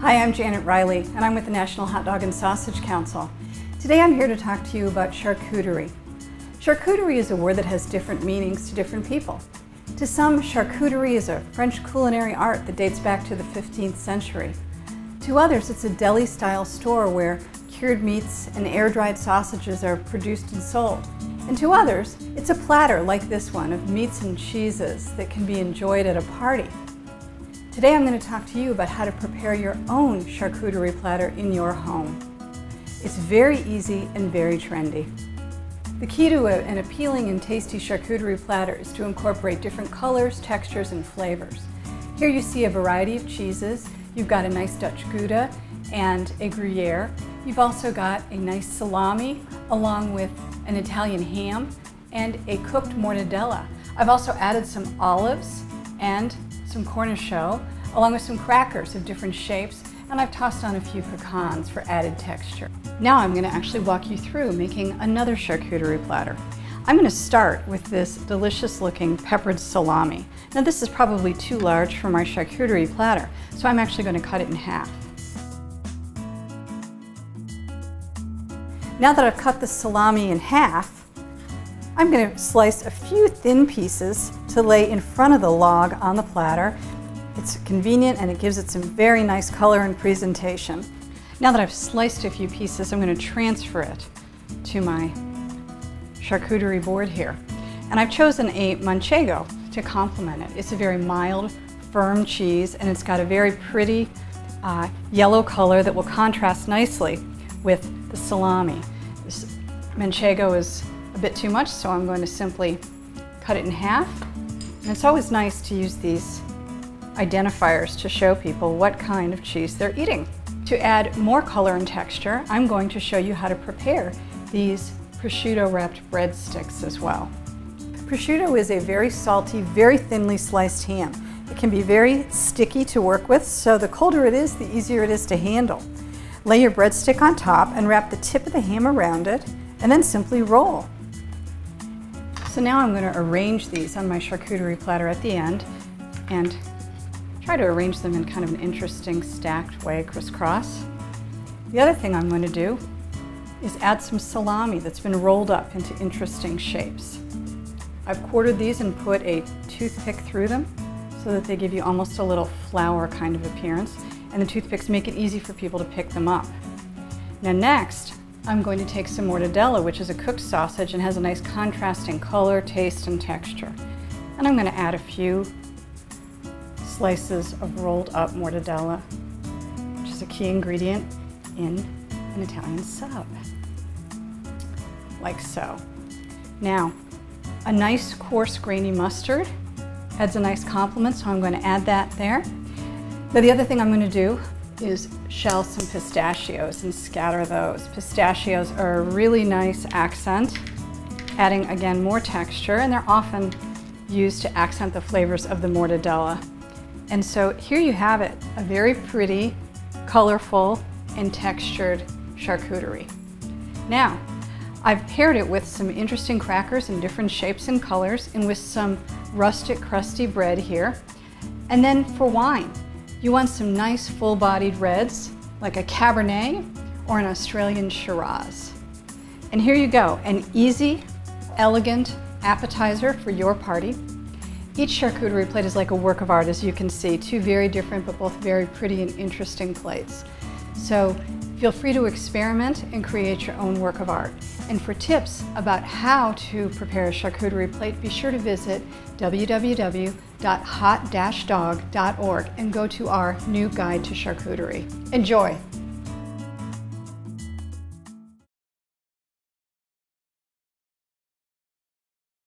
Hi, I'm Janet Riley, and I'm with the National Hot Dog and Sausage Council. Today I'm here to talk to you about charcuterie. Charcuterie is a word that has different meanings to different people. To some, charcuterie is a French culinary art that dates back to the 15th century. To others, it's a deli-style store where cured meats and air-dried sausages are produced and sold. And to others, it's a platter like this one of meats and cheeses that can be enjoyed at a party. Today I'm going to talk to you about how to prepare your own charcuterie platter in your home. It's very easy and very trendy. The key to an appealing and tasty charcuterie platter is to incorporate different colors, textures, and flavors. Here you see a variety of cheeses. You've got a nice Dutch Gouda and a Gruyere. You've also got a nice salami along with an Italian ham and a cooked mortadella. I've also added some olives and some cornichon along with some crackers of different shapes and I've tossed on a few pecans for added texture. Now I'm going to actually walk you through making another charcuterie platter. I'm going to start with this delicious looking peppered salami. Now this is probably too large for my charcuterie platter, so I'm actually going to cut it in half. Now that I've cut the salami in half, I'm going to slice a few thin pieces to lay in front of the log on the platter it's convenient and it gives it some very nice color and presentation. Now that I've sliced a few pieces, I'm going to transfer it to my charcuterie board here. And I've chosen a manchego to complement it. It's a very mild, firm cheese and it's got a very pretty uh, yellow color that will contrast nicely with the salami. This manchego is a bit too much, so I'm going to simply cut it in half. And it's always nice to use these identifiers to show people what kind of cheese they're eating. To add more color and texture, I'm going to show you how to prepare these prosciutto wrapped breadsticks as well. Prosciutto is a very salty, very thinly sliced ham. It can be very sticky to work with, so the colder it is, the easier it is to handle. Lay your breadstick on top and wrap the tip of the ham around it, and then simply roll. So now I'm going to arrange these on my charcuterie platter at the end and try to arrange them in kind of an interesting stacked way, crisscross. The other thing I'm going to do is add some salami that's been rolled up into interesting shapes. I've quartered these and put a toothpick through them so that they give you almost a little flower kind of appearance and the toothpicks make it easy for people to pick them up. Now next, I'm going to take some mortadella, which is a cooked sausage and has a nice contrasting color, taste, and texture. And I'm going to add a few slices of rolled up mortadella, which is a key ingredient in an Italian sub, like so. Now, a nice coarse grainy mustard adds a nice complement, so I'm going to add that there. Now the other thing I'm going to do is shell some pistachios and scatter those. Pistachios are a really nice accent, adding again more texture, and they're often used to accent the flavors of the mortadella. And so here you have it, a very pretty, colorful, and textured charcuterie. Now, I've paired it with some interesting crackers in different shapes and colors and with some rustic crusty bread here. And then for wine, you want some nice full-bodied reds like a Cabernet or an Australian Shiraz. And here you go, an easy, elegant appetizer for your party. Each charcuterie plate is like a work of art, as you can see. Two very different, but both very pretty and interesting plates. So feel free to experiment and create your own work of art. And for tips about how to prepare a charcuterie plate, be sure to visit www.hot-dog.org and go to our new guide to charcuterie. Enjoy!